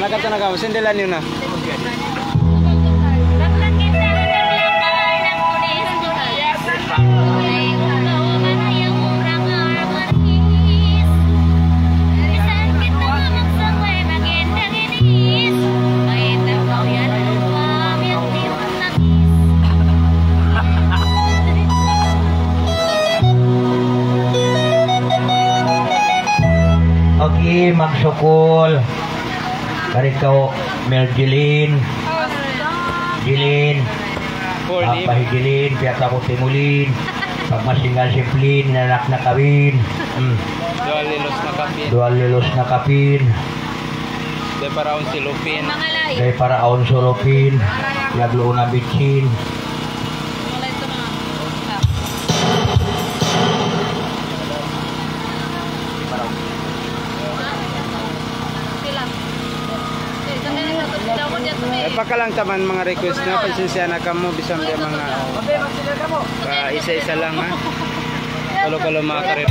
Anak kata nak sendelan yun na. Oke, Sokol. Karin ka oh. Melgilin, Gilin, Papahigilin, Pia Tapos Timulin, Pagmasingan Simplin, Nanak na Kawin, mm. Dual Lilos na Kapin, Dual Lilos na Kapin, Day Paraon Silupin, Day Paraon Silupin, Yagloon na Bitsin, lang taman mga request na. Pansensya na ka mo. Bisang dia mga ah, isa-isa lang ha. Kalau-kalau mga karera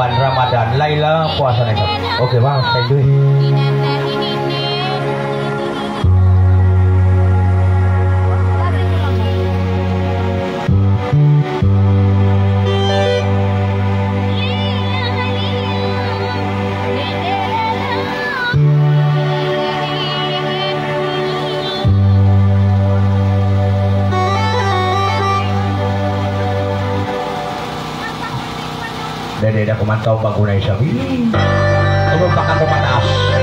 วันรอมฎอนไล่ละควาสนะครับโอเคว่าไปด้วย Ano baka kumataas? Lumajak na.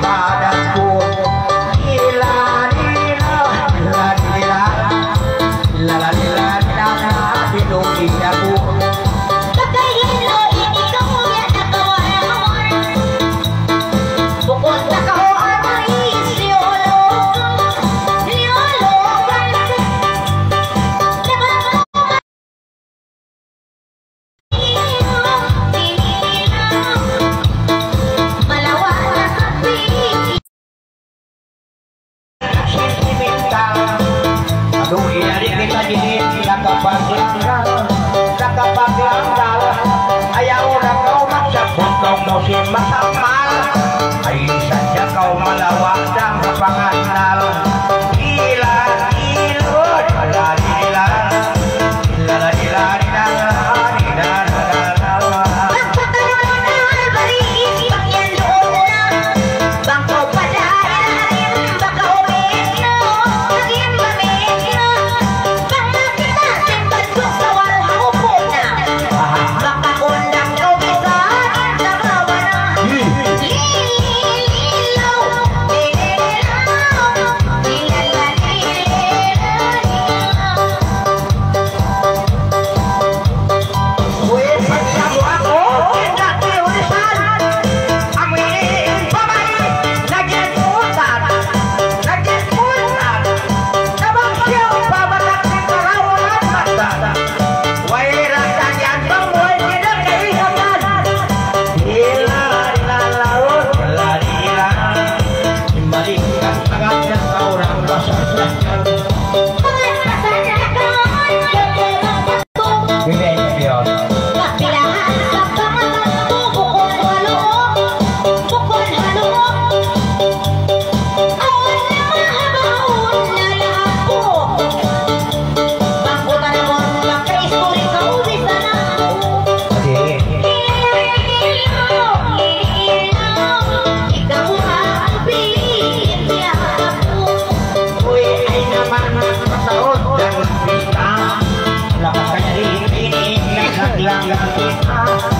bye. ลางานเปิาง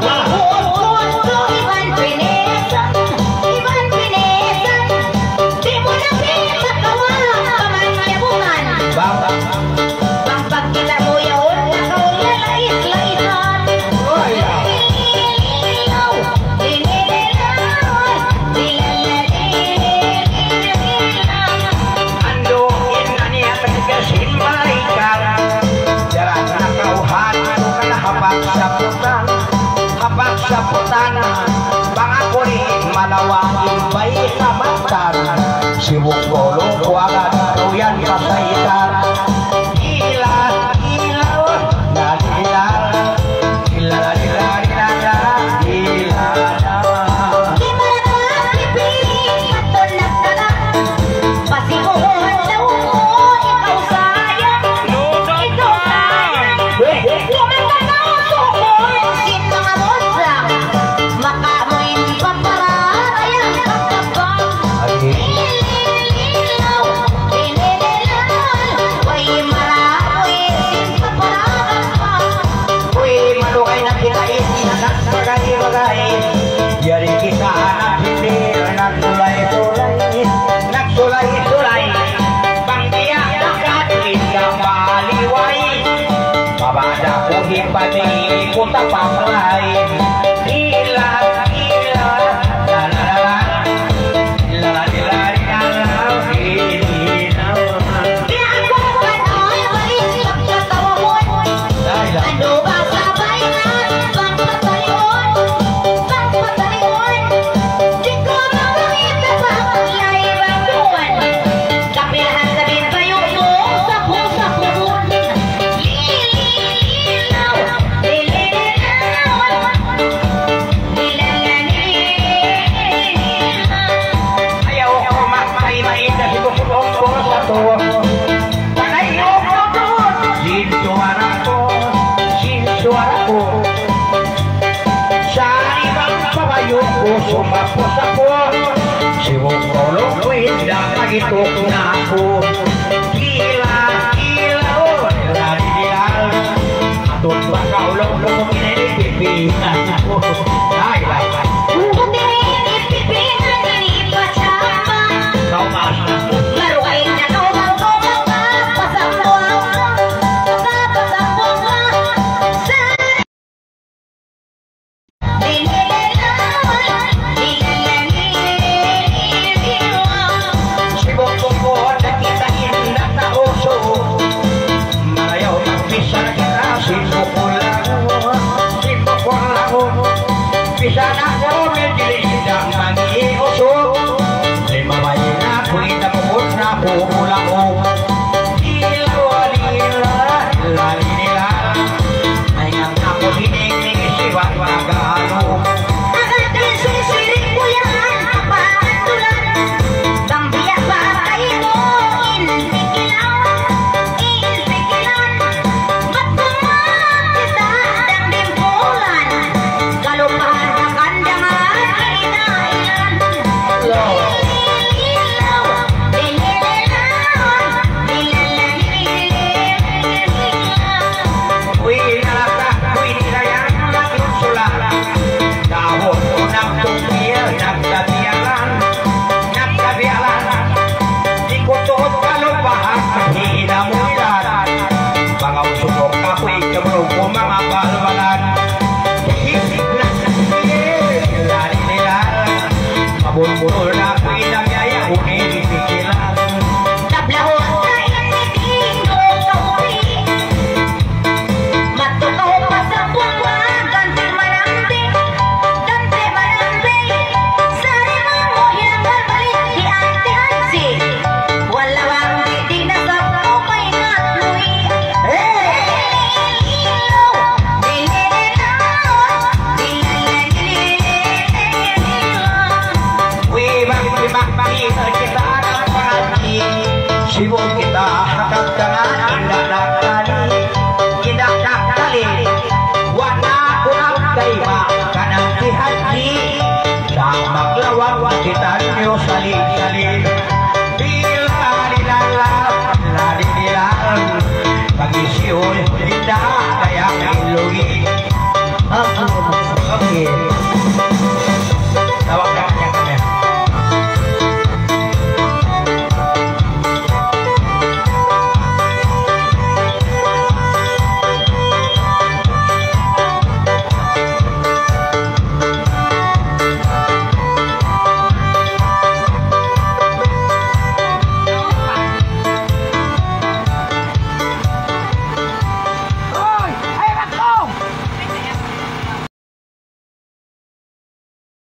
Wow. Nagitok na